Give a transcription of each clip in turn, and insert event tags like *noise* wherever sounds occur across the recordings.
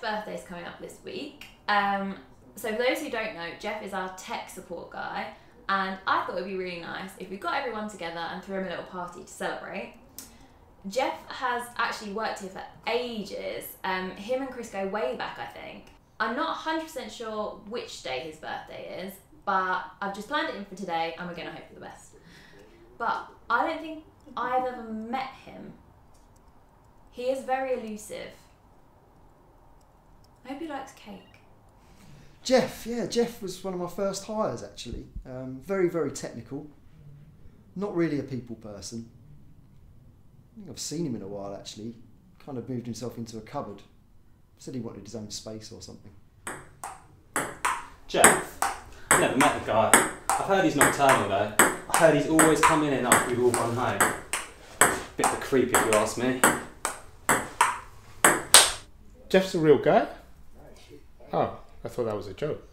birthday's coming up this week. Um, so for those who don't know, Jeff is our tech support guy, and I thought it'd be really nice if we got everyone together and threw him a little party to celebrate. Jeff has actually worked here for ages. Um, him and Chris go way back, I think. I'm not 100% sure which day his birthday is, but I've just planned it in for today and we're going to hope for the best. But I don't think I've ever met him. He is very elusive. I hope he likes cake. Jeff, yeah, Jeff was one of my first hires actually. Um, very, very technical. Not really a people person. I think I've seen him in a while actually. Kind of moved himself into a cupboard. Said he wanted his own space or something. Jeff, I've never met the guy. I've heard he's nocturnal though. I heard he's always coming in after we've all gone home. Bit of a creep if you ask me. Jeff's a real guy? Oh, I thought that was a joke.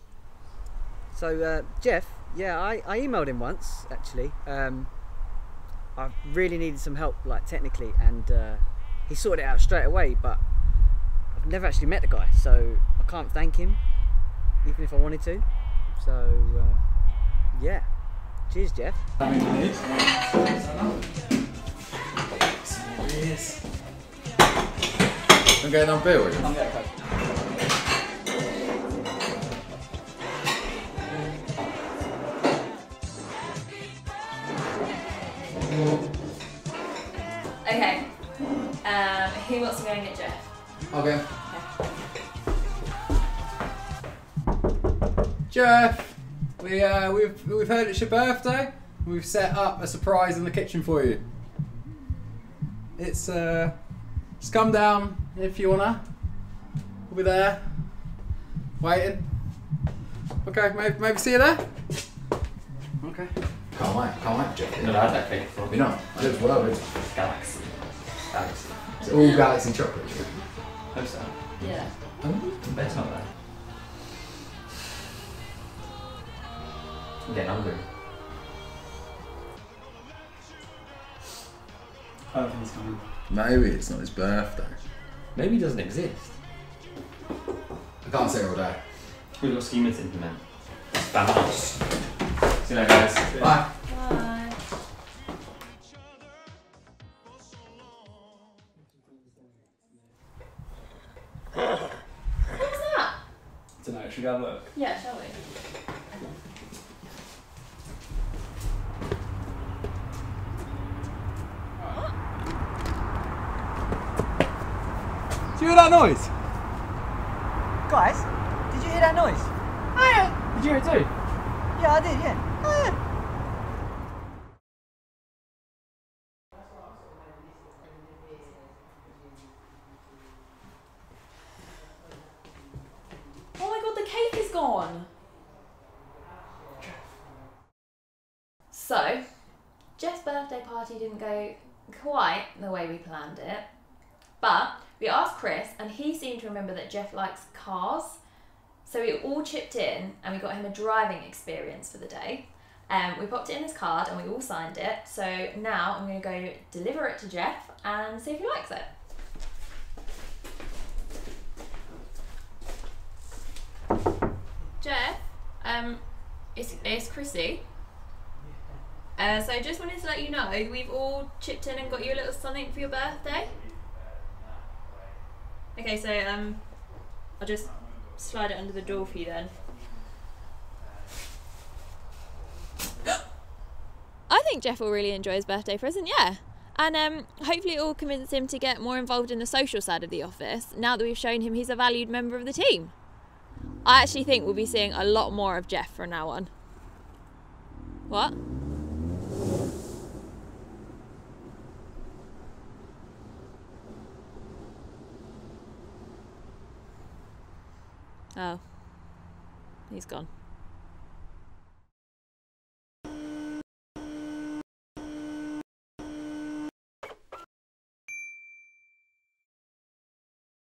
So uh, Jeff, yeah, I, I emailed him once actually. Um, I really needed some help, like technically, and uh, he sorted it out straight away. But I've never actually met the guy, so I can't thank him, even if I wanted to. So uh, yeah, cheers, Jeff. I'm getting on bill. are you? Okay. Um, who wants to go and get Jeff? Okay. Jeff, we uh, we've we've heard it's your birthday. We've set up a surprise in the kitchen for you. It's uh, just come down if you wanna. We'll be there, waiting. Okay, maybe maybe see you there. Okay. Can't wait, can't wait, Jeff. Never had that cake before. You know, I just well, it's, Galaxy. Galaxy. it's all galaxy chocolate. Jeff. Hope so. Yeah. I bet it's not there. I'm getting hungry. I don't think he's coming. Maybe it's not his birthday. Maybe he doesn't exist. I can't say all day. We've got schema to implement. Vamos. See you later, guys. Bye. Bye. What's that? don't know, should we go have a look? Yeah, shall we? Do you hear that noise? Guys, did you hear that noise? I Did you hear it too? Yeah, I did. Yeah. Oh my god, the cake is gone. So, Jeff's birthday party didn't go quite the way we planned it, but we asked Chris, and he seemed to remember that Jeff likes cars. So we all chipped in and we got him a driving experience for the day. Um, we popped it in his card and we all signed it. So now I'm going to go deliver it to Jeff and see if he likes it. Jeff, um, it's, it's Chrissy. Uh, so I just wanted to let you know we've all chipped in and got you a little something for your birthday. Okay, so um, I'll just slide it under the door for you then. *gasps* I think Jeff will really enjoy his birthday present, yeah. And um, hopefully it will convince him to get more involved in the social side of the office now that we've shown him he's a valued member of the team. I actually think we'll be seeing a lot more of Jeff from now on. What? Oh. He's gone.